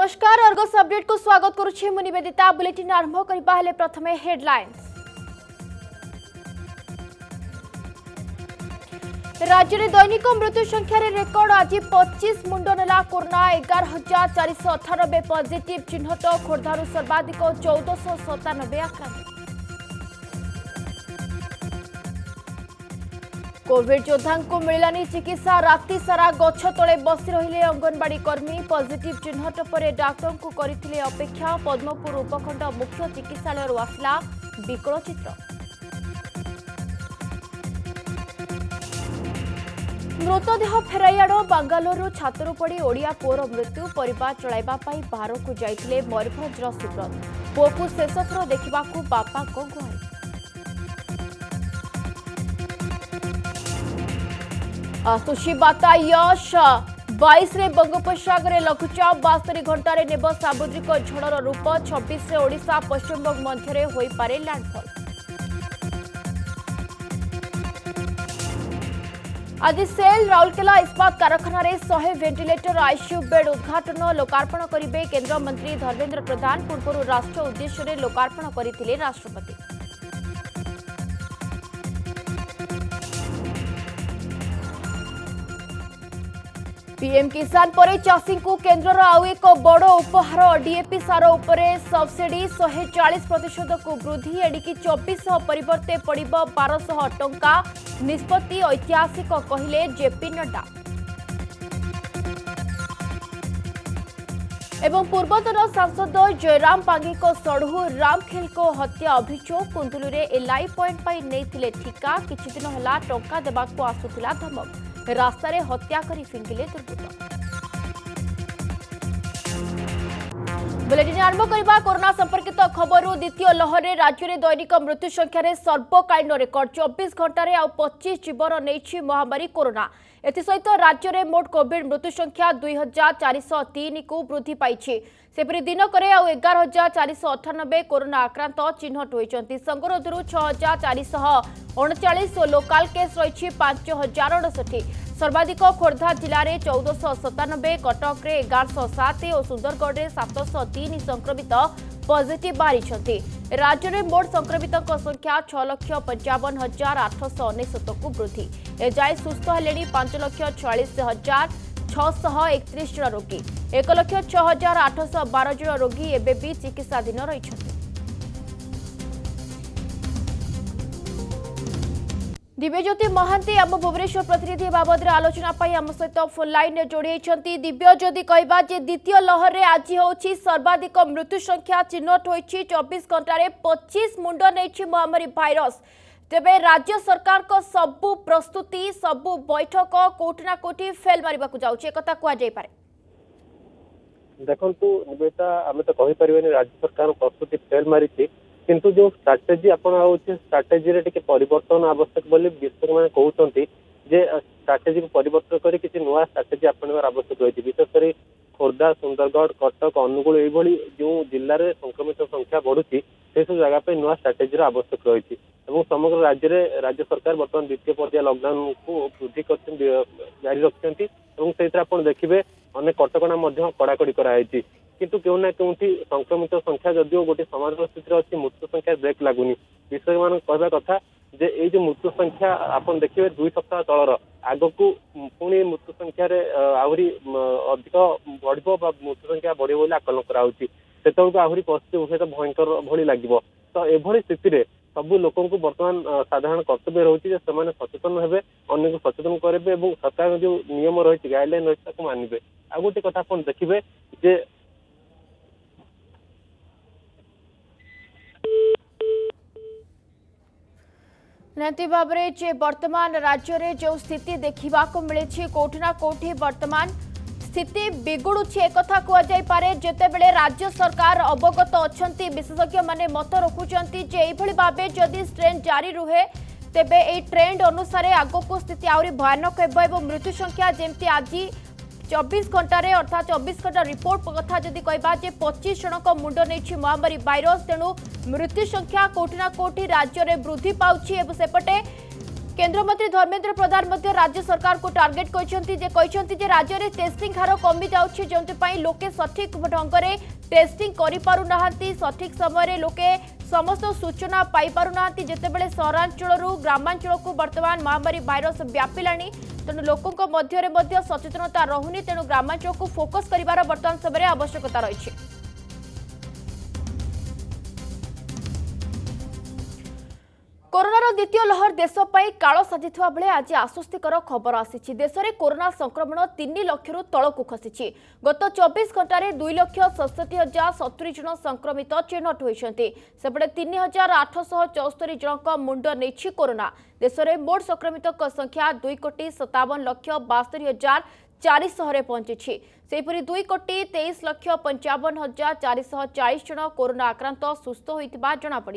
নমস্কার Argus update কু স্বাগত করুছি মু নিবেদিতা বুলেটিন আরম্ভ করিবা হেলে প্রথমে হেডলাইন্স রাজ্যের দৈনিক মৃত্যু সংখ্যার রেকর্ড আজ পঁচিশ মুন্ড নেলা কোরোনা এগার হাজার চারিশ অঠানবে পজিটিভ চিহ্নট খোর্ধার সর্বাধিক চৌদশ সতানবে আক্রান্ত କୋଭିଡ୍ ଯୋଦ୍ଧାଙ୍କୁ ମିଳିଲାନି ଚିକିତ୍ସା ରାତି ସାରା ଗଛ ତଳେ ବସି ରହିଲେ ଅଙ୍ଗନବାଡ଼ି କର୍ମୀ ପଜିଟିଭ୍ ଚିହ୍ନଟ ପରେ ଡାକ୍ତରଙ୍କୁ କରିଥିଲେ ଅପେକ୍ଷା ପଦ୍ମପୁର ଉପଖଣ୍ଡ ମୁଖ୍ୟ ଚିକିତ୍ସାଳୟରୁ ଆସିଲା ବିକଳ ଚିତ୍ର ମୃତଦେହ ଫେରାଇଆଡ଼ ବାଙ୍ଗାଲୋରରୁ ଛାତରୁ ପଡ଼ି ଓଡ଼ିଆ ପୁଅର ମୃତ୍ୟୁ ପରିବାର ଚଳାଇବା ପାଇଁ ବାହାରକୁ ଯାଇଥିଲେ ମୟୂରଭଞ୍ଜର ସୁବ୍ରତ ପୁଅକୁ ଶେଷଥର ଦେଖିବାକୁ ବାପାଙ୍କ ଗୁହାରି ଆସୁଛି ବାତାୟଶ ବାଇଶରେ ବଙ୍ଗୋପସାଗରେ ଲଘୁଚାପ ବାସ୍ତରି ଘଣ୍ଟାରେ ନେବ ସାମୁଦ୍ରିକ ଝଡ଼ର ରୂପ ଛବିଶରେ ଓଡ଼ିଶା ପଶ୍ଚିମବଙ୍ଗ ମଧ୍ୟରେ ହୋଇପାରେ ଲ୍ୟାଣ୍ଡଫଲ୍ ଆଜି ସେଲ୍ ରାଉରକେଲା ଇସ୍ପାତ କାରଖାନାରେ ଶହେ ଭେଣ୍ଟିଲେଟର ଆଇସିୟୁ ବେଡ୍ ଉଦ୍ଘାଟନ ଲୋକାର୍ପଣ କରିବେ କେନ୍ଦ୍ରମନ୍ତ୍ରୀ ଧର୍ମେନ୍ଦ୍ର ପ୍ରଧାନ ପୂର୍ବରୁ ରାଷ୍ଟ୍ର ଉଦ୍ଦେଶ୍ୟରେ ଲୋକାର୍ପଣ କରିଥିଲେ ରାଷ୍ଟ୍ରପତି पीएम किसान पर चाषी को केन्द्र आउ एक बड़ उपहार डीएपी सार उपरे सब्सिडी शहे चालीस प्रतिशत को वृद्धि एणिकी चबिश परे बारश टा निष्पत्ति ऐतिहासिक कहले जेपी नड्डा एवं पूर्वतन सांसद जयराम पांगी को सढ़ु रामखेल को हत्या अभोग कुंदुलू एलआई पॉइंट पर नहीं ठिका किद टा देवा आसुला धमक ରାସ୍ତାରେ ହତ୍ୟା କରି ଫିଙ୍ଗିଲେ ଦୁର୍ବୃତ୍ତ ବୁଲେଟିନ୍ ଆରମ୍ଭ କରିବା କରୋନା ସମ୍ପର୍କିତ ଖବରରୁ ଦ୍ୱିତୀୟ ଲହରରେ ରାଜ୍ୟରେ ଦୈନିକ ମୃତ୍ୟୁ ସଂଖ୍ୟାରେ ସର୍ବକାଳୀନ ରେକର୍ଡ ଚବିଶ ଘଣ୍ଟାରେ ଆଉ ପଚିଶ ଜୀବନ ନେଇଛି ମହାମାରୀ କରୋନା ଏଥିସହିତ ରାଜ୍ୟରେ ମୋଟ କୋଭିଡ ମୃତ୍ୟୁ ସଂଖ୍ୟା ଦୁଇ ହଜାର ଚାରିଶହ ତିନିକୁ ବୃଦ୍ଧି ପାଇଛି ସେପରି ଦିନକରେ ଆଉ ଏଗାର ହଜାର ଚାରିଶହ ଅଠାନବେ କରୋନା ଆକ୍ରାନ୍ତ ଚିହ୍ନଟ ହୋଇଛନ୍ତି ସଙ୍ଗରୋଧରୁ ଛଅ ହଜାର ଚାରିଶହ ଅଣଚାଳିଶ ଓ ଲୋକାଲ କେସ୍ ରହିଛି ପାଞ୍ଚ ହଜାର ଅଣଷଠି ସର୍ବାଧିକ ଖୋର୍ଦ୍ଧା ଜିଲ୍ଲାରେ ଚଉଦଶହ ସତାନବେ କଟକରେ ଏଗାରଶହ ସାତ ଓ ସୁନ୍ଦରଗଡ଼ରେ ସାତଶହ ତିନି ସଂକ୍ରମିତ ପଜିଟିଭ୍ ବାହାରିଛନ୍ତି ରାଜ୍ୟରେ ମୋଟ ସଂକ୍ରମିତଙ୍କ ସଂଖ୍ୟା ଛଅ ଲକ୍ଷ ପଞ୍ଚାବନ ହଜାର ଆଠଶହ ଅନେଶ୍ୱତକୁ ବୃଦ୍ଧି ଏଯାଏ ସୁସ୍ଥ ହେଲେଣି ପାଞ୍ଚ ଲକ୍ଷ ଛୟାଳିଶ ହଜାର ଛଅଶହ ଏକତିରିଶ ଜଣ ରୋଗୀ ଏକ ଲକ୍ଷ ଛଅ ହଜାର ଆଠଶହ ବାର ଜଣ ରୋଗୀ ଏବେ ବି ଚିକିତ୍ସାଧୀନ ରହିଛନ୍ତି দিব্যজ্যোতি মহান্তি আম ভুবনেশ্বর প্রতিনিধি বাবদরে আলোচনা পাই আম সহ ফোন লাইনে যোড়ি হয়েছেন দিব্যজ্যোতি কহবা যে দ্বিতীয় লহরে আজ হচ্ছে সর্বাধিক মৃত্যু সংখ্যা চিহ্নট হয়েছে চব্বিশ ঘণ্টার পঁচিশ মুন্ড নেইছে মহামারী ভাইরস তেবে রাজ্য সরকারক সবু প্রস্তুতি সবু বৈঠক কোটি না কোটি ফেল মারিবা যাচ্ছে একথা কুযাইপরে দেখুন নিবেদিতা আমি তো কহিপারি রাজ্য সরকার প্রস্তুতি ফেল মারিছে କିନ୍ତୁ ଯୋଉ ଷ୍ଟ୍ରାଟେଜି ଆପଣ ହଉଛି ଷ୍ଟ୍ରାଟେଜିରେ ଟିକେ ପରିବର୍ତ୍ତନ ଆବଶ୍ୟକ ବୋଲି ମାନେ କହୁଛନ୍ତି ଯେ ଷ୍ଟ୍ରାଟେଜିକୁ ପରିବର୍ତ୍ତନ କରି କିଛି ନୂଆ ଷ୍ଟ୍ରାଟେଜି ଆପଣେଇବାର ଆବଶ୍ୟକ ରହିଛି ବିଶେଷ କରି ଖୋର୍ଦ୍ଧା ସୁନ୍ଦରଗଡ଼ କଟକ ଅନୁଗୁଳ ଏଇଭଳି ଯେଉଁ ଜିଲ୍ଲାରେ ସଂକ୍ରମିତ ସଂଖ୍ୟା ବଢୁଛି ସେସବୁ ଜାଗା ପାଇଁ ନୂଆ ଷ୍ଟ୍ରାଟେଜିର ଆବଶ୍ୟକ ରହିଛି ଏବଂ ସମଗ୍ର ରାଜ୍ୟରେ ରାଜ୍ୟ ସରକାର ବର୍ତ୍ତମାନ ଦ୍ୱିତୀୟ ପର୍ଯ୍ୟାୟ ଲକଡାଉନକୁ ବୃଦ୍ଧି କରିଛନ୍ତି ଜାରି ରଖିଛନ୍ତି ଏବଂ ସେଇଥିରେ ଆପଣ ଦେଖିବେ ଅନେକ କଟକଣା ମଧ୍ୟ କଡ଼ାକଡ଼ି କରାଯାଇଛି কিন্তু কিউ না কিউটি সংক্রমিত সংখ্যা যদিও গটি সমাজ বসিতর আছে মৃত্যু সংখ্যা ব্রেক লাগুনি বিশ্বমানক কইবা কথা যে এই যে মৃত্যু সংখ্যা आपण দেখিবে দুই সপ্তাহ দলার আগକୁ পূণি মৃত্যু সংখ্যাৰে আউৰি অধিক বড়ি বড়ি মৃত্যু সংখ্যা বড়ি হইলা কল করাউছি তেতৰ আউৰি কষ্ট ওহেত ভয়ংকৰ ভলি লাগিব তো এবৰী স্থিতিৰে সবু লোকনক বৰ্তমান সাধাৰণ কষ্টবে ৰহুছি যে সেমান সচেতন হবে অন্যক সচেতন কৰেবে আৰু সরকারৰ যো নিয়ম ৰয়িত গাইডলাইন ৰয়িত মানিবে আৰু গটি কথা आपण দেখিবে যে निति भाव वर्तमान राज्य में जो स्थित देखा मिली कौटिना कौटि वर्तमान स्थित बिगुड़ एक कहुपे जितेबले राज्य सरकार अवगत अच्छा विशेषज्ञ मैंने मत रखुंभि भाव जदि ट्रेन जारी रुहे तेब ट्रेड अनुसार आगक स्थित आयानक हो मृत्यु संख्या जमी आज चौबीस घंटे अर्थात चौबीस घंटा रिपोर्ट कथा जदि कह पचीस जन मुंड नहीं महामारी भाइरस तेणु मृत्यु संख्या कौटिना कौटि राज्य में वृद्धि पासीपटे केन्द्रमंत्री धर्मेन्द्र प्रधान राज्य सरकार को टार्गेट करते कहते राज्य में टेस्टिंग हार कमी जाए जो लोके सठिक ढंग से टेस्टिंग करना सठिक समय लोके ସମସ୍ତ ସୂଚନା ପାଇପାରୁନାହାନ୍ତି ଯେତେବେଳେ ସହରାଞ୍ଚଳରୁ ଗ୍ରାମାଞ୍ଚଳକୁ ବର୍ତ୍ତମାନ ମହାମାରୀ ଭାଇରସ୍ ବ୍ୟାପିଲାଣି ତେଣୁ ଲୋକଙ୍କ ମଧ୍ୟରେ ମଧ୍ୟ ସଚେତନତା ରହୁନି ତେଣୁ ଗ୍ରାମାଞ୍ଚଳକୁ ଫୋକସ୍ କରିବାର ବର୍ତ୍ତମାନ ସମୟରେ ଆବଶ୍ୟକତା ରହିଛି କରୋନାର ଦ୍ୱିତୀୟ ଲହର ଦେଶ ପାଇଁ କାଳ ସାଜିଥିବା ବେଳେ ଆଜି ଆଶ୍ୱସ୍ତିକର ଖବର ଆସିଛି ଦେଶରେ କରୋନା ସଂକ୍ରମଣ ତିନି ଲକ୍ଷରୁ ତଳକୁ ଖସିଛି ଗତ ଚବିଶ ଘଣ୍ଟାରେ ଦୁଇ ଲକ୍ଷ ସତଷଠି ହଜାର ସତୁରି ଜଣ ସଂକ୍ରମିତ ଚିହ୍ନଟ ହୋଇଛନ୍ତି ସେପଟେ ତିନି ହଜାର ଆଠଶହ ଚଉସ୍ତରି ଜଣଙ୍କ ମୁଣ୍ଡ ନେଇଛି କରୋନା ଦେଶରେ ମୋଟ ସଂକ୍ରମିତଙ୍କ ସଂଖ୍ୟା ଦୁଇ କୋଟି ସତାବନ ଲକ୍ଷ ବାସ୍ତରି ହଜାର चारिशहे पहुंची से दुई कोटी तेईस लक्ष पंचावन हजार चारिश चालीस जन कोरोना आक्रांत सुस्थ होता जमापड़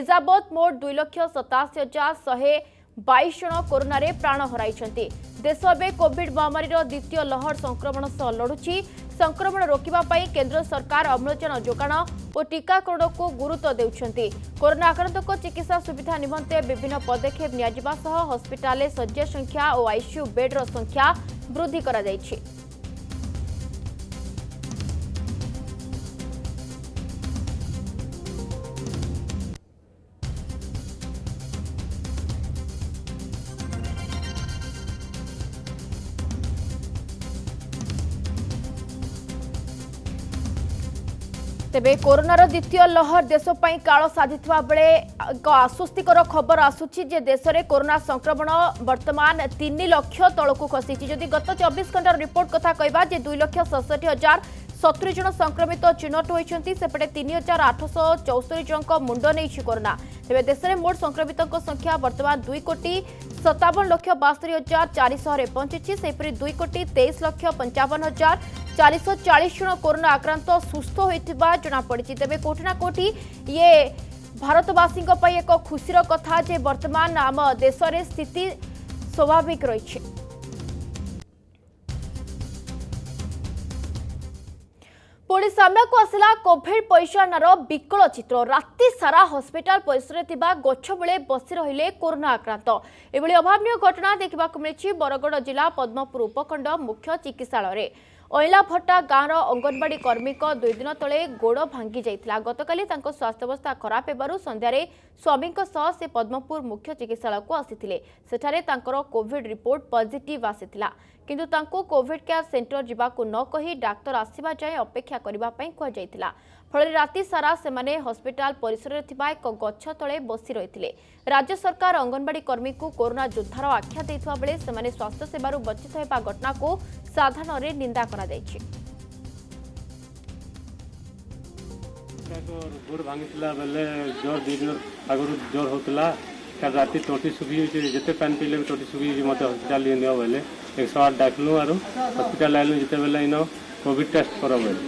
एजावत मोट दुईलक्ष सताशी हजार शहे ବାଇଶ ଜଣ କରୋନାରେ ପ୍ରାଣ ହରାଇଛନ୍ତି ଦେଶ ଏବେ କୋଭିଡ ମହାମାରୀର ଦ୍ୱିତୀୟ ଲହର ସଂକ୍ରମଣ ସହ ଲଢୁଛି ସଂକ୍ରମଣ ରୋକିବା ପାଇଁ କେନ୍ଦ୍ର ସରକାର ଅମ୍ଳଜାନ ଯୋଗାଣ ଓ ଟିକାକରଣକୁ ଗୁରୁତ୍ୱ ଦେଉଛନ୍ତି କରୋନା ଆକ୍ରାନ୍ତଙ୍କ ଚିକିତ୍ସା ସୁବିଧା ନିମନ୍ତେ ବିଭିନ୍ନ ପଦକ୍ଷେପ ନିଆଯିବା ସହ ହସ୍ପିଟାଲରେ ଶଯ୍ୟା ସଂଖ୍ୟା ଓ ଆଇସିୟୁ ବେଡ୍ର ସଂଖ୍ୟା ବୃଦ୍ଧି କରାଯାଇଛି তেবে করোনাৰ দ্বিতীয় লহৰ দেশপায় কালা সাজি থবা বলে আ ক আশ্বস্তিকৰ খবৰ আসুচি যে দেশৰে করোনা সংক্রামণ বৰ্তমান 3 লাখ তলক কছি চি যদি গত 24 ঘণ্টাৰ ৰিপৰ্ট কথা কৈবা যে 2 লাখ 67 হাজাৰ ସତୁରି ଜଣ ସଂକ୍ରମିତ ଚିହ୍ନଟ ହୋଇଛନ୍ତି ସେପଟେ ତିନି ହଜାର ଆଠଶହ ଚଉସ୍ତରି ଜଣଙ୍କ ମୁଣ୍ଡ ନେଇଛି କରୋନା ତେବେ ଦେଶରେ ମୋଟ ସଂକ୍ରମିତଙ୍କ ସଂଖ୍ୟା ବର୍ତ୍ତମାନ ଦୁଇ କୋଟି ସତାବନ ଲକ୍ଷ ବାସ୍ତରି ହଜାର ଚାରିଶହରେ ପହଞ୍ଚିଛି ସେହିପରି ଦୁଇ କୋଟି ତେଇଶ ଲକ୍ଷ ପଞ୍ଚାବନ ହଜାର ଚାରିଶହ ଚାଳିଶ ଜଣ କରୋନା ଆକ୍ରାନ୍ତ ସୁସ୍ଥ ହୋଇଥିବା ଜଣାପଡ଼ିଛି ତେବେ କୋଠି ନା କୋଠି ଇଏ ଭାରତବାସୀଙ୍କ ପାଇଁ ଏକ ଖୁସିର କଥା ଯେ ବର୍ତ୍ତମାନ ଆମ ଦେଶରେ ସ୍ଥିତି ସ୍ୱାଭାବିକ ରହିଛି ଓଡ଼ିଶାମ୍ୟାକୁ ଆସିଲା କୋଭିଡ୍ ପରିଚାଳନାର ବିକଳ ଚିତ୍ର ରାତି ସାରା ହସ୍ପିଟାଲ ପରିସରରେ ଥିବା ଗଛ ବେଳେ ବସି ରହିଲେ କରୋନା ଆକ୍ରାନ୍ତ ଏଭଳି ଅଭାବନୀୟ ଘଟଣା ଦେଖିବାକୁ ମିଳିଛି ବରଗଡ଼ ଜିଲ୍ଲା ପଦ୍ମପୁର ଉପଖଣ୍ଡ ମୁଖ୍ୟ ଚିକିତ୍ସାଳୟରେ ଅଇଁଲାଭଟ୍ଟା ଗାଁର ଅଙ୍ଗନବାଡ଼ି କର୍ମୀଙ୍କ ଦୁଇଦିନ ତଳେ ଗୋଡ଼ ଭାଙ୍ଗି ଯାଇଥିଲା ଗତକାଲି ତାଙ୍କ ସ୍ୱାସ୍ଥ୍ୟାବସ୍ଥା ଖରାପ ହେବାରୁ ସନ୍ଧ୍ୟାରେ ସ୍ୱାମୀଙ୍କ ସହ ସେ ପଦ୍ମପୁର ମୁଖ୍ୟ ଚିକିତ୍ସାଳୟକୁ ଆସିଥିଲେ ସେଠାରେ ତାଙ୍କର କୋଭିଡ୍ ରିପୋର୍ଟ ପଜିଟିଭ୍ ଆସିଥିଲା କିନ୍ତୁ ତାଙ୍କୁ କୋଭିଡ୍ କେୟାର ସେଣ୍ଟର ଯିବାକୁ ନ କହି ଡାକ୍ତର ଆସିବା ଯାଏଁ ଅପେକ୍ଷା କରିବା ପାଇଁ କୁହାଯାଇଥିଲା ଫଳରେ ରାତି ସାରା ସେମାନେ ହସ୍ପିଟାଲ ପରିସରରେ ଥିବା ଏକ ଗଛ ତଳେ ବସି ରହିଥିଲେ ରାଜ୍ୟ ସରକାର ଅଙ୍ଗନବାଡ଼ି କର୍ମୀଙ୍କୁ କରୋନା ଯୋଦ୍ଧାର ଆଖ୍ୟା ଦେଇଥିବା ବେଳେ ସେମାନେ ସ୍ୱାସ୍ଥ୍ୟସେବାରୁ ବଞ୍ଚିତ ହେବା ଘଟଣାକୁ ସାଧାରଣରେ ନିନ୍ଦା କରାଯାଇଛି ରୋଡ଼ ଭାଙ୍ଗିଥିଲା ବେଲେ ଜ୍ୱର ଦୁଇ ଦିନ ଆଗରୁ ଜ୍ୱର ହେଉଥିଲା କାଲି ରାତି ତଣ୍ଟି ଶୁଖିଯାଉଛି ଯେତେ ପାଣି ପିଇଲେ ବି ତଣ୍ଟି ଶୁଖିଯାଉଛି ମୋତେ ହସ୍ପିଟାଲ ନିଅ ବେଲେ ଏକଶହ ଆଠ ଡାକିଲୁ ଆରୁ ହସ୍ପିଟାଲ ଆଇଲୁ ଯେତେବେଳେ ଇନ କୋଭିଡ଼ ଟେଷ୍ଟ କର ବେଲେ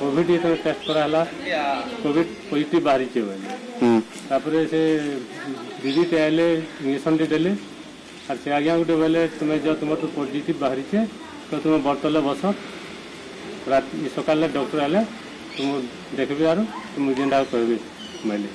କୋଭିଡ଼ ଯେତେବେଳେ ଟେଷ୍ଟ କରାହେଲା କୋଭିଡ଼ ପଜିଟିଭ ବାହାରିଛି ବେଲେ ତାପରେ ସେ ଦିଦିଟେ ଆଇଲେ ଇଞ୍ଜେକ୍ସନଟେ ଦେଲେ ଆର୍ ସେ ଆଜ୍ଞା ଗୋଟେ ବେଲେ ତୁମେ ଯାଅ ତୁମର ତ ପଜିଟିଭ ବାହାରିଛେ ତୁମେ ବର୍ତ୍ତଲେ ବସ ରାତି ସକାଳେ ଡକ୍ଟର ହେଲେ ତୁମ ଦେଖିବି ଆରୁ ତୁମକୁ ଯେନ୍ଟା କହିବି ବୋଇଲେ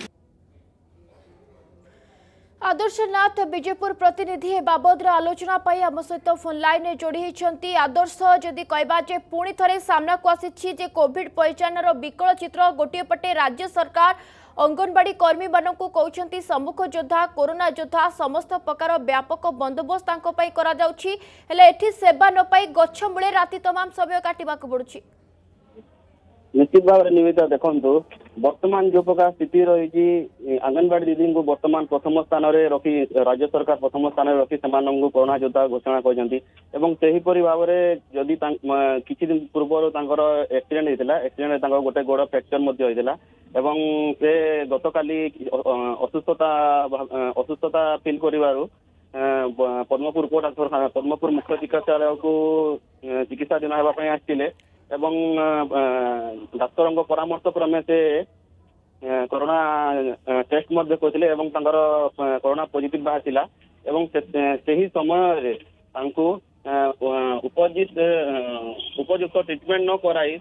আদর্শনাথ বিজেপুর প্রতিনিধি এ বাবদর আলোচনা পাই আম সহিত ফোন লাইনে যোড়ি হয়েছেন আদর্শ যদি কহবা যে পুঁ থরে সামনাকু আসিছি যে কোভিড পরিচালনার বিকল চিত্র গোটিয়ে পটে রাজ্য সরকার ଅଙ୍ଗନବାଡ଼ି କର୍ମୀମାନଙ୍କୁ କହୁଛନ୍ତି ସମ୍ମୁଖ ଯୋଦ୍ଧା କରୋନା ଯୋଦ୍ଧା ସମସ୍ତ ପ୍ରକାର ବ୍ୟାପକ ବନ୍ଦୋବସ୍ତ ତାଙ୍କ ପାଇଁ କରାଯାଉଛି ହେଲେ ଏଠି ସେବା ନ ପାଇ ଗଛ ମୂଳେ ରାତି ତମାମ ସମୟ କାଟିବାକୁ ପଡୁଛି ଦେଖନ୍ତୁ ବର୍ତ୍ତମାନ ଯୋଉ ପ୍ରକାର ସ୍ଥିତି ରହିଛି ଆଙ୍ଗନବାଡ଼ି ଦିଦିଙ୍କୁ ବର୍ତ୍ତମାନ ପ୍ରଥମ ସ୍ଥାନରେ ରଖି ରାଜ୍ୟ ସରକାର ପ୍ରଥମ ସ୍ଥାନରେ ରଖି ସେମାନଙ୍କୁ କରୋନା ଯୋଦ୍ଧା ଘୋଷଣା କରିଛନ୍ତି ଏବଂ ସେହିପରି ଭାବରେ ଯଦି କିଛି ଦିନ ପୂର୍ବରୁ ତାଙ୍କର ଆକ୍ସିଡେଣ୍ଟ ହେଇଥିଲା ଆକ୍ସିଡେଣ୍ଟରେ ତାଙ୍କର ଗୋଟେ ଗୋଡ ଫ୍ରାକ୍ଚର ମଧ୍ୟ ହେଇଥିଲା ଏବଂ ସେ ଗତକାଲି ଅସୁସ୍ଥତା ଅସୁସ୍ଥତା ଫିଲ୍ କରିବାରୁ ପଦ୍ମପୁର କୋର୍ଟ ପଦ୍ମପୁର ମୁଖ୍ୟ ଚିକିତ୍ସାଳୟକୁ ଚିକିତ୍ସାଧୀନ ହେବା ପାଇଁ ଆସିଥିଲେ ଏବଂ ଡାକ୍ତରଙ୍କ ପରାମର୍ଶ କ୍ରମେ ସେ କରୋନା ଟେଷ୍ଟ ମଧ୍ୟ କରିଥିଲେ ଏବଂ ତାଙ୍କର କରୋନା ପଜିଟିଭ ବାହାରିଥିଲା ଏବଂ ସେହି ସମୟରେ ତାଙ୍କୁ ଉପଯୁକ୍ତ ଉପଯୁକ୍ତ ଟ୍ରିଟମେଣ୍ଟ ନ କରାଇ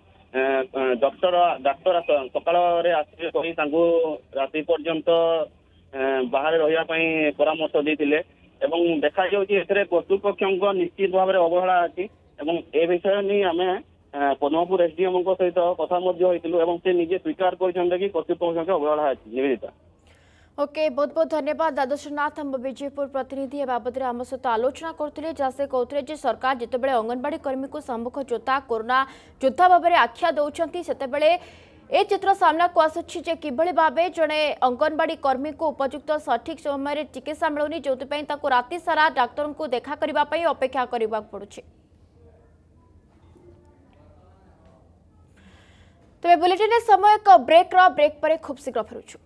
ଡକ୍ଟର ଡାକ୍ତର ସକାଳରେ ଆସିବେ କହି ତାଙ୍କୁ ରାତି ପର୍ଯ୍ୟନ୍ତ ବାହାରେ ରହିବା ପାଇଁ ପରାମର୍ଶ ଦେଇଥିଲେ ଏବଂ ଦେଖାଯାଉଛି ଏଥିରେ କର୍ତ୍ତୃପକ୍ଷଙ୍କ ନିଶ୍ଚିତ ଭାବରେ ଅବହେଳା ଅଛି ଏବଂ ଏ ବିଷୟ ନେଇ ଆମେ पद्मपुर ଏସ୍ଡିଏମ୍ଙ୍କ ସହିତ କଥା ମଧ୍ୟ ହୋଇଥିଲୁ ଏବଂ ସେ ନିଜେ ସ୍ୱୀକାର ओके okay, बहुत बहुत धन्यवाद द्वादशनाथ आम विजयपुर प्रतिनिधि बाबद आम सहित आलोचना करते जहाँ कहते हैं सरकार जिते बड़े अंगनवाड़ी कर्मी को सम्मुख जोता कोरोना योद्धा भाव में आख्या दौरान से ए चित्र सामना को आसूची कि भाव जड़े अंगनवाड़ी कर्मी को उपयुक्त सठिक समय चिकित्सा मिलूनी जो राति सारा डाक्तर को देखा करने अपेक्षा करने को पड़ू ତେବେ ବୁଲେଟିନ୍ରେ ସମୟ ଏକ ବ୍ରେକ୍ର ବ୍ରେକ୍ ପରେ ଖୁବ୍ ଶୀଘ୍ର ଫେରୁଛୁ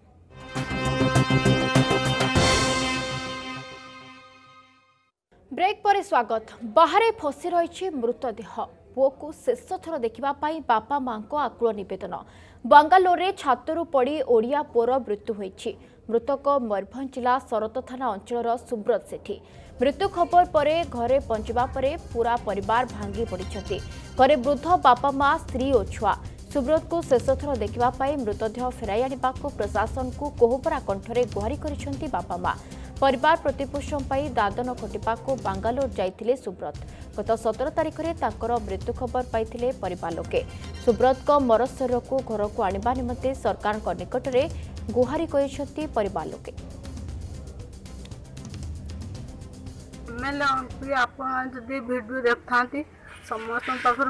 ବ୍ରେକ୍ ପରେ ସ୍ୱାଗତ ବାହାରେ ଫସି ରହିଛି ମୃତଦେହ ପୁଅକୁ ଶେଷ ଥର ଦେଖିବା ପାଇଁ ବାପା ମାଙ୍କ ଆକୁଳ ନିବେଦନ ବାଙ୍ଗାଲୋରରେ ଛାତରୁ ପଡ଼ି ଓଡ଼ିଆ ପୁଅର ମୃତ୍ୟୁ ହୋଇଛି ମୃତକ ମୟୂରଭଞ୍ଜ ଜିଲ୍ଲା ଶରତ ଥାନା ଅଞ୍ଚଳର ସୁବ୍ରତ ସେଠୀ ମୃତ୍ୟୁ ଖବର ପରେ ଘରେ ପହଞ୍ଚିବା ପରେ ପୁରା ପରିବାର ଭାଙ୍ଗି ପଡ଼ିଛନ୍ତି ଘରେ ବୃଦ୍ଧ ବାପା ମା ସ୍ତ୍ରୀ ଓ ଛୁଆ सुब्रतको शेष थर देखाइ मृतदेह फेरा आशासनको गुहारी कठ्ठर गुहारिच बापार प्रतिपोषण पा दादन खटि बाङ जस्त सतर तारिखले मृत्यु खबर पाँदै लोके सुब्रतको मर शरीरको घरको आण निमे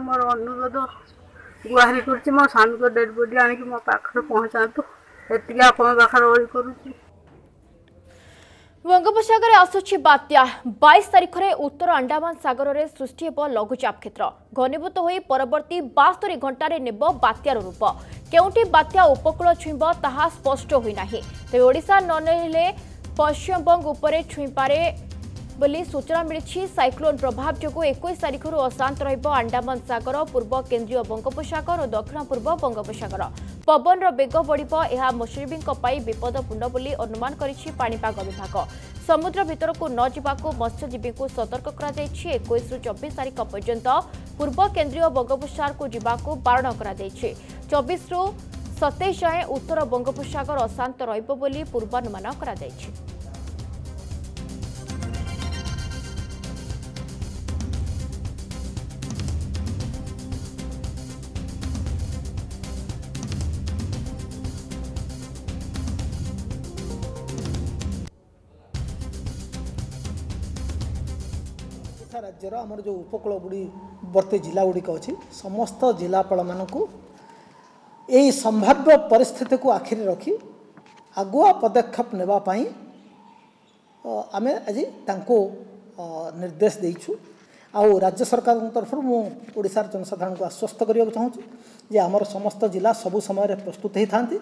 मोर अनुरोध ଗୁହାରି କରୁଛି ମୋ ସ୍ୱାମୀଙ୍କ ଡେଡ୍ ବଡି ଆଣିକି ମୋ ପାଖରେ ପହଞ୍ଚାନ୍ତୁ ଏତିକି ଆପଣଙ୍କ ପାଖରେ ଓଲି କରୁଛି ବଙ୍ଗୋପସାଗରରେ ଆସୁଛି ବାତ୍ୟା ବାଇଶ ତାରିଖରେ ଉତ୍ତର ଆଣ୍ଡାମାନ ସାଗରରେ ସୃଷ୍ଟି ହେବ ଲଘୁଚାପ କ୍ଷେତ୍ର ଘନୀଭୂତ ହୋଇ ପରବର୍ତ୍ତୀ ବାସ୍ତରୀ ଘଣ୍ଟାରେ ନେବ ବାତ୍ୟାର ରୂପ କେଉଁଠି ବାତ୍ୟା ଉପକୂଳ ଛୁଇଁବ ତାହା ସ୍ପଷ୍ଟ ହୋଇନାହିଁ ତେବେ ଓଡ଼ିଶା ନ ନେଲେ ପଶ୍ଚିମବଙ୍ଗ ଉପରେ ଛୁଇଁପାରେ ବୋଲି ସୂଚନା ମିଳିଛି ସାଇକ୍ଲୋନ୍ ପ୍ରଭାବ ଯୋଗୁଁ ଏକୋଇଶ ତାରିଖରୁ ଅଶାନ୍ତ ରହିବ ଆଣ୍ଡାମାନ ସାଗର ପୂର୍ବ କେନ୍ଦ୍ରୀୟ ବଙ୍ଗୋପସାଗର ଓ ଦକ୍ଷିଣ ପୂର୍ବ ବଙ୍ଗୋପସାଗର ପବନର ବେଗ ବଢ଼ିବ ଏହା ମତ୍ସ୍ୟଜୀବୀଙ୍କ ପାଇଁ ବିପଦପୂର୍ଣ୍ଣ ବୋଲି ଅନୁମାନ କରିଛି ପାଣିପାଗ ବିଭାଗ ସମୁଦ୍ର ଭିତରକୁ ନ ଯିବାକୁ ମତ୍ସ୍ୟଜୀବୀଙ୍କୁ ସତର୍କ କରାଯାଇଛି ଏକୋଇଶରୁ ଚବିଶ ତାରିଖ ପର୍ଯ୍ୟନ୍ତ ପୂର୍ବ କେନ୍ଦ୍ରୀୟ ବଙ୍ଗୋପସାଗରକୁ ଯିବାକୁ ବାରଣ କରାଯାଇଛି ଚବିଶରୁ ସତେଇଶ ଯାଏଁ ଉତ୍ତର ବଙ୍ଗୋପସାଗର ଅଶାନ୍ତ ରହିବ ବୋଲି ପୂର୍ବାନୁମାନ କରାଯାଇଛି ରାଜ୍ୟର ଆମର ଯେଉଁ ଉପକୂଳବର୍ତ୍ତୀ ଜିଲ୍ଲା ଗୁଡ଼ିକ ଅଛି ସମସ୍ତ ଜିଲ୍ଲାପାଳମାନଙ୍କୁ ଏହି ସମ୍ଭାବ୍ୟ ପରିସ୍ଥିତିକୁ ଆଖିରେ ରଖି ଆଗୁଆ ପଦକ୍ଷେପ ନେବା ପାଇଁ ଆମେ ଆଜି ତାଙ୍କୁ ନିର୍ଦ୍ଦେଶ ଦେଇଛୁ ଆଉ ରାଜ୍ୟ ସରକାରଙ୍କ ତରଫରୁ ମୁଁ ଓଡ଼ିଶାର ଜନସାଧାରଣଙ୍କୁ ଆଶ୍ୱସ୍ତ କରିବାକୁ ଚାହୁଁଛି ଯେ ଆମର ସମସ୍ତ ଜିଲ୍ଲା ସବୁ ସମୟରେ ପ୍ରସ୍ତୁତ ହୋଇଥାନ୍ତି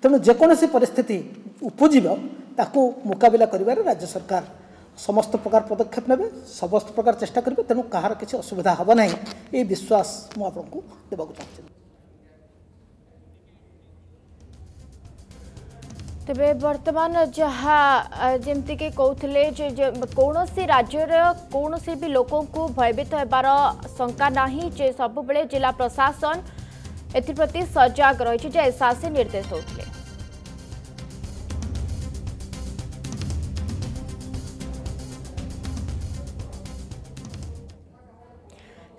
ତେଣୁ ଯେକୌଣସି ପରିସ୍ଥିତି ଉପୁଜିବ ତାକୁ ମୁକାବିଲା କରିବାରେ ରାଜ୍ୟ ସରକାର ସମସ୍ତ ପ୍ରକାର ପଦକ୍ଷେପ ନେବେ ସମସ୍ତ ପ୍ରକାର ଚେଷ୍ଟା କରିବେ ତେଣୁ କାହାର କିଛି ଅସୁବିଧା ହେବ ନାହିଁ ଏଇ ବିଶ୍ୱାସ ମୁଁ ଆପଣଙ୍କୁ ଦେବାକୁ ଚାହୁଁଛି ତେବେ ବର୍ତ୍ତମାନ ଯାହା ଯେମିତିକି କହୁଥିଲେ ଯେ କୌଣସି ରାଜ୍ୟର କୌଣସି ବି ଲୋକଙ୍କୁ ଭୟଭୀତ ହେବାର ଶଙ୍କା ନାହିଁ ଯେ ସବୁବେଳେ ଜିଲ୍ଲା ପ୍ରଶାସନ ଏଥିପ୍ରତି ସଜାଗ ରହିଛି ଯେ ଏସ୍ଆର୍ସି ନିର୍ଦ୍ଦେଶ ଦେଉଥିଲେ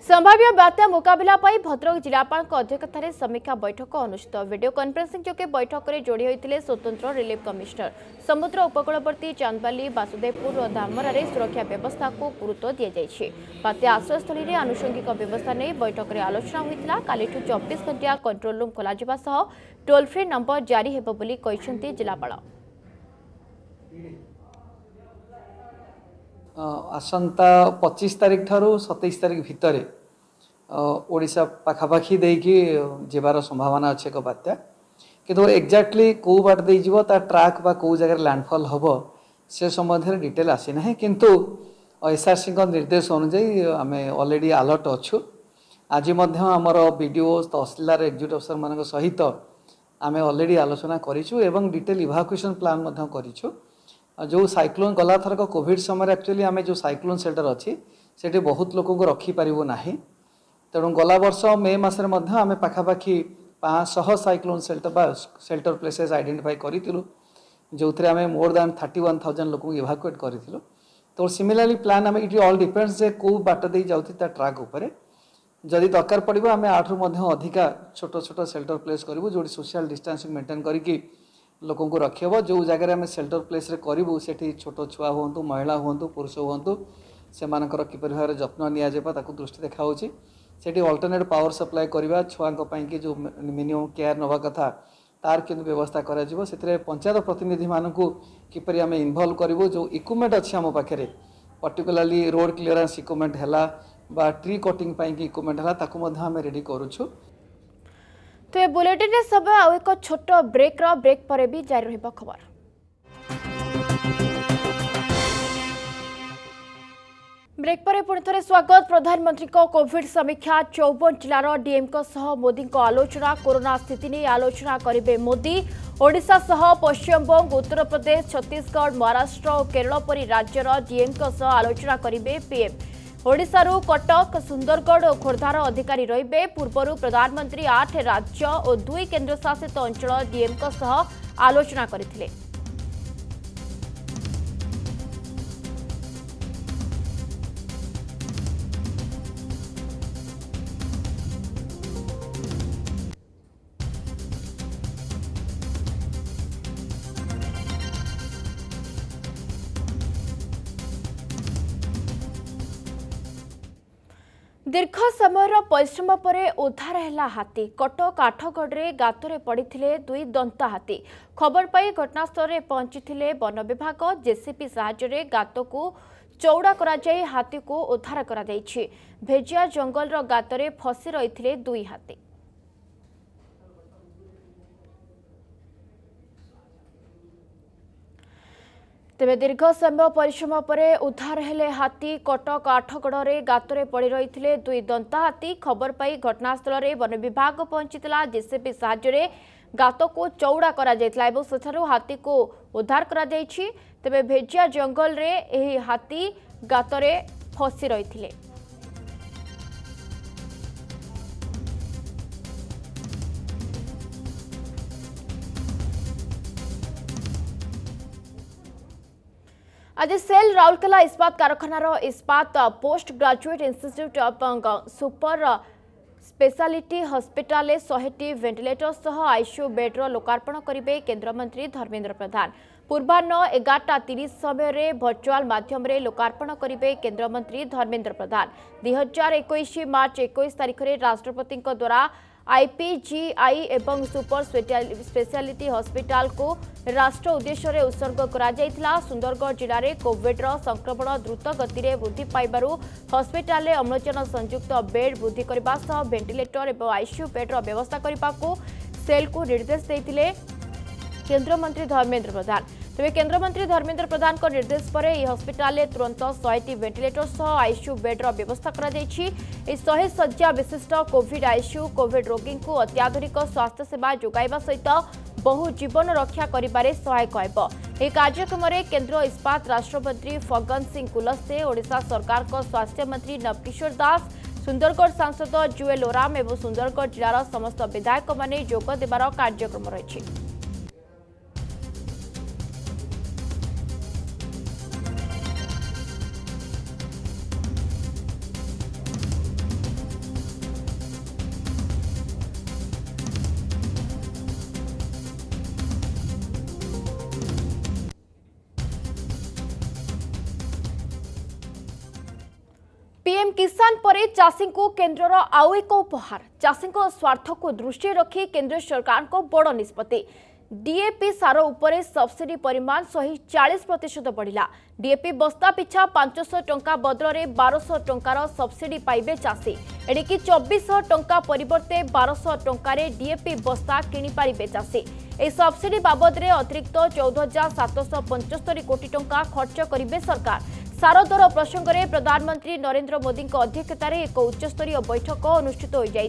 ସମ୍ଭାବ୍ୟ ବାତ୍ୟା ମୁକାବିଲା ପାଇଁ ଭଦ୍ରକ ଜିଲ୍ଲାପାଳଙ୍କ ଅଧ୍ୟକ୍ଷତାରେ ସମୀକ୍ଷା ବୈଠକ ଅନୁଷ୍ଠିତ ଭିଡ଼ିଓ କନ୍ଫରେନ୍ସିଂ ଯୋଗେ ବୈଠକରେ ଯୋଡ଼ି ହୋଇଥିଲେ ସ୍ୱତନ୍ତ୍ର ରିଲିଫ୍ କମିଶନର ସମୁଦ୍ର ଉପକୂଳବର୍ତ୍ତୀ ଚାନ୍ଦବାଲି ବାସୁଦେବପୁର ଓ ଧାମରାରେ ସୁରକ୍ଷା ବ୍ୟବସ୍ଥାକୁ ଗୁରୁତ୍ୱ ଦିଆଯାଇଛି ବାତ୍ୟା ଆଶ୍ରୟସ୍ଥଳୀରେ ଆନୁଷଙ୍ଗିକ ବ୍ୟବସ୍ଥା ନେଇ ବୈଠକରେ ଆଲୋଚନା ହୋଇଥିଲା କାଲିଠୁ ଚବିଶ ଘଣ୍ଟିଆ କଣ୍ଟ୍ରୋଲ ରୁମ୍ ଖୋଲାଯିବା ସହ ଟୋଲ୍ ଫ୍ରି ନମ୍ବର ଜାରି ହେବ ବୋଲି କହିଛନ୍ତି ଜିଲ୍ଲାପାଳ ଆସନ୍ତା ପଚିଶ ତାରିଖ ଠାରୁ ସତେଇଶ ତାରିଖ ଭିତରେ ଓଡ଼ିଶା ପାଖାପାଖି ଦେଇକି ଯିବାର ସମ୍ଭାବନା ଅଛି ଏକ ବାତ୍ୟା କିନ୍ତୁ ଏକ୍ଜାକ୍ଟଲି କେଉଁ ବାଟ ଦେଇଯିବ ତା ଟ୍ରାକ୍ ବା କେଉଁ ଜାଗାରେ ଲ୍ୟାଣ୍ଡଫଲ୍ ହେବ ସେ ସମ୍ବନ୍ଧରେ ଡିଟେଲ୍ ଆସିନାହିଁ କିନ୍ତୁ ଏସ୍ଆର୍ସିଙ୍କ ନିର୍ଦ୍ଦେଶ ଅନୁଯାୟୀ ଆମେ ଅଲରେଡ଼ି ଆଲର୍ଟ ଅଛୁ ଆଜି ମଧ୍ୟ ଆମର ବି ଡି ଓ ତହସିଲଦାର ଏକ୍ଜିକ୍ୟୁଟିଭ୍ ଅଫିସରମାନଙ୍କ ସହିତ ଆମେ ଅଲରେଡ଼ି ଆଲୋଚନା କରିଛୁ ଏବଂ ଡିଟେଲ୍ ଇଭାକୁଏସନ୍ ପ୍ଲାନ୍ ମଧ୍ୟ କରିଛୁ जो साइक्लोन गला थरक कोविड समय एक्चुअली आम जो सैक्लोन सेल्टर अच्छी से बहुत लोग रखिपारू ना तेणु गला वर्ष मे मसमें पखापाखी पाँचशह सैक्लोन सेल्टर बा सेल्टर प्लेसेस आइडेंटिफाई करूँ जो थे आम more than thirty one thousand लोक इभाकुएट करूँ तो सिमिलरली प्लान आम इट अल डिपेंड्स कौ बाट दे जाऊँ ट्राक जदि दरकार पड़ा आम आठ अधिका छोट छोट सेल्टर प्लेस करूँ जो सोशल डिस्टान्सिंग मेन्टेन करके लोक रखेब जो जगह आम सेल्टर प्लेस करूँ से छोट छुआ हूँ महिला हूँ पुरुष हूँ से मर किपर भाव जत्न निया दृष्टि देखा सेठी अल्टरनेट पावर सप्लाय करवा छुआ कि जो मिनिमम केयार ना कथा तार कि व्यवस्था कर पंचायत प्रतिनिधि मानू किपर आम इनवल्व करूँ जो इक्विपमेंट अच्छे आम पाखे पर्टिकुलाली रोड क्लीयरांस इक्विपमेंट है ट्री कटिंग इक्विपमेंट है रेडी करुच्छू ତେବେ ବୁଲେଟିନ୍ରେ ସଭା ଆଉ ଏକ ଛୋଟ ବ୍ରେକ୍ର ବ୍ରେକ୍ ପରେ ବି ଜାରି ରହିବ ଖବର ବ୍ରେକ୍ ପରେ ପୁଣି ଥରେ ସ୍ୱାଗତ ପ୍ରଧାନମନ୍ତ୍ରୀଙ୍କ କୋଭିଡ୍ ସମୀକ୍ଷା ଚଉବନ ଜିଲ୍ଲାର ଡିଏମ୍ଙ୍କ ସହ ମୋଦିଙ୍କ ଆଲୋଚନା କରୋନା ସ୍ଥିତି ନେଇ ଆଲୋଚନା କରିବେ ମୋଦି ଓଡ଼ିଶା ସହ ପଶ୍ଚିମବଙ୍ଗ ଉତ୍ତରପ୍ରଦେଶ ଛତିଶଗଡ଼ ମହାରାଷ୍ଟ୍ର ଓ କେରଳ ପରି ରାଜ୍ୟର ଡିଏମ୍ଙ୍କ ସହ ଆଲୋଚନା କରିବେ ପିଏମ୍ ଓଡ଼ିଶାରୁ କଟକ ସୁନ୍ଦରଗଡ଼ ଓ ଖୋର୍ଦ୍ଧାର ଅଧିକାରୀ ରହିବେ ପୂର୍ବରୁ ପ୍ରଧାନମନ୍ତ୍ରୀ ଆଠ ରାଜ୍ୟ ଓ ଦୁଇ କେନ୍ଦ୍ରଶାସିତ ଅଞ୍ଚଳ ଡିଏମ୍ଙ୍କ ସହ ଆଲୋଚନା କରିଥିଲେ ଦୀର୍ଘ ସମୟର ପରିଶ୍ରମ ପରେ ଉଦ୍ଧାର ହେଲା ହାତୀ କଟକ ଆଠଗଡ଼ରେ ଗାତରେ ପଡ଼ିଥିଲେ ଦୁଇ ଦନ୍ତା ହାତୀ ଖବର ପାଇ ଘଟଣାସ୍ଥଳରେ ପହଞ୍ଚିଥିଲେ ବନ ବିଭାଗ ଜେସିପି ସାହାଯ୍ୟରେ ଗାତକୁ ଚଉଡ଼ା କରାଯାଇ ହାତୀକୁ ଉଦ୍ଧାର କରାଯାଇଛି ଭେଜିଆ ଜଙ୍ଗଲର ଗାତରେ ଫସି ରହିଥିଲେ ଦୁଇ ହାତୀ ତେବେ ଦୀର୍ଘ ସମୟ ପରିଶ୍ରମ ପରେ ଉଦ୍ଧାର ହେଲେ ହାତୀ କଟକ ଆଠଗଡ଼ରେ ଗାତରେ ପଡ଼ି ରହିଥିଲେ ଦୁଇ ଦନ୍ତା ହାତୀ ଖବର ପାଇ ଘଟଣାସ୍ଥଳରେ ବନ ବିଭାଗ ପହଞ୍ଚିଥିଲା ଜେସିବି ସାହାଯ୍ୟରେ ଗାତକୁ ଚଉଡ଼ା କରାଯାଇଥିଲା ଏବଂ ସେଠାରୁ ହାତୀକୁ ଉଦ୍ଧାର କରାଯାଇଛି ତେବେ ଭେଜିଆ ଜଙ୍ଗଲରେ ଏହି ହାତୀ ଗାତରେ ଫସି ରହିଥିଲେ आज सेल राउरकेला इस्पात कारखानार इस्पात post graduate institute of super speciality hospital शहेटी ventilator सह आईसीयू बेड्र लोकार्पण करेंगे केन्द्रमंत्री धर्मेन्द्र प्रधान पूर्वाह एगारटा तीस समय भर्चुआल मध्यम लोकार्पण करेंगे केन्द्रमंत्री धर्मेन्द्र प्रधान दुई हजार एक मार्च एक तारिखर राष्ट्रपति द्वारा आईपीजीआई एवं सुपर स्पेशलिटी हस्पिटाल को राष्ट्र उद्देश्य उत्सर्ग करा सुंदरगढ़ जिले में कोविड्र संक्रमण द्रुत गति में वृद्धि पाइव हस्पिटाल अम्लजान संयुक्त बेड वृद्धि करने भेटिलेटर और आईसीयू बेड्र व्यवस्था करने सेल को निर्देश देते केन्द्रमंत्री धर्मेन्द्र प्रधान तेज केन्द्रमंत्री धर्मेन्द्र प्रधान को निर्देश पर यह हस्पिटा तुरंत शहेटी भेटिलेटर सह आईसीयू बेड्र व्यवस्था कर शहे शज्या विशिष्ट कोविड आईसीयू कोविड रोगी को अत्याधुनिक स्वास्थ्य सेवा जोगाइबा सहित बहु जीवन रक्षा कर सहायक है यह कार्यक्रम में केन्द्र इस्पात राष्ट्रमंत्री फगन सिंह कुलस्ते ओडा सरकार स्वास्थ्य मंत्री नवकिशोर दास सुंदरगढ़ सांसद जुएल ओराम और सुंदरगढ़ जिलार समस्त विधायक जोगदेवार कार्यक्रम रही पीएम किसान पर चाषी को केन्द्र आउ एक उपहार चाषी स्वार्थ को दृष्टि रखी केन्द्र सरकार को बड़ निष्पत्ति डीएपी सार उपर सब्सिडी परिमाण शहे चालीस प्रतिशत बढ़ला डीएपी बस्ता पिछा पांच टा बदल बारश ट सब्सिडी पाइबे चाषी एणिकी चबीश टा पर बारश टकर बस्ता किए चाषी এই সবসিডি বাবদে অতিরিক্ত চৌদ হাজার সাতশ পঞ্চস্তরি কোটি টাকা খরচ করবে সরকার সার দর প্রসঙ্গে প্রধানমন্ত্রী নরেন্দ্র মোদী অধ্যক্ষতার এক উচ্চস্তরীয় বৈঠক অনুষ্ঠিত হয়ে যাই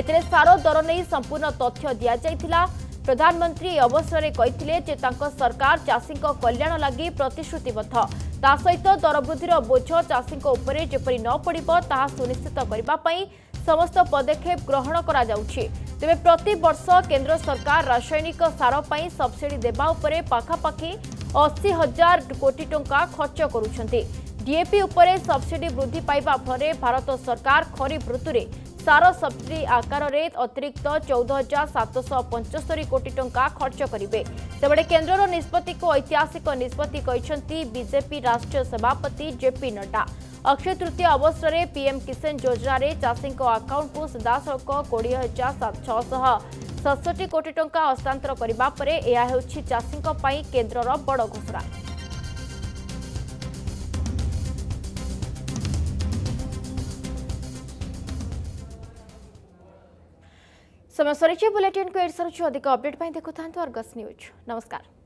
এতে সার দর নিয়ে সম্পূর্ণ তথ্য দিয়া যাই প্রধানমন্ত্রী এই অবসরে কে যে তাঁর সরকার চাষী কল্যাণ লাগে প্রতিশ্রুতিবদ্ধ তা সহ দর বৃদ্ধির বোঝ চাষী উপরে যেপরি ন পড়ব তাহা সুনিশ্চিত করা ସମସ୍ତ ପଦକ୍ଷେପ ଗ୍ରହଣ କରାଯାଉଛି ତେବେ ପ୍ରତିବର୍ଷ କେନ୍ଦ୍ର ସରକାର ରାସାୟନିକ ସାର ପାଇଁ ସବସିଡି ଦେବା ଉପରେ ପାଖାପାଖି ଅଶୀ ହଜାର କୋଟି ଟଙ୍କା ଖର୍ଚ୍ଚ କରୁଛନ୍ତି ଡିଏପି ଉପରେ ସବସିଡି ବୃଦ୍ଧି ପାଇବା ଫଳରେ ଭାରତ ସରକାର ଖରିଫ ଋତୁରେ ସାର ସବ୍ସିଡି ଆକାରରେ ଅତିରିକ୍ତ ଚଉଦ ହଜାର ସାତଶହ ପଞ୍ଚସ୍ତରୀ କୋଟି ଟଙ୍କା ଖର୍ଚ୍ଚ କରିବେ ସେପଟେ କେନ୍ଦ୍ରର ନିଷ୍ପତ୍ତିକୁ ଐତିହାସିକ ନିଷ୍ପତ୍ତି କହିଛନ୍ତି ବିଜେପି ରାଷ୍ଟ୍ରୀୟ ସଭାପତି ଜେପି ନଡ୍ଡା ଅକ୍ଷୟ ତୃତୀୟ ଅବସରରେ ପିଏମ୍ କିଷାନ ଯୋଜନାରେ ଚାଷୀଙ୍କ ଆକାଉଣ୍ଟକୁ ସିଧାସଳଖ କୋଡ଼ିଏ ହଜାର ଛଅଶହ ସତଷଠି କୋଟି ଟଙ୍କା ହସ୍ତାନ୍ତର କରିବା ପରେ ଏହା ହେଉଛି ଚାଷୀଙ୍କ ପାଇଁ କେନ୍ଦ୍ରର ବଡ଼ ଘୋଷଣା समय सुरक्षा बुलेटिन को अधिक अपडेट देखु अर्गस न्यूज नमस्कार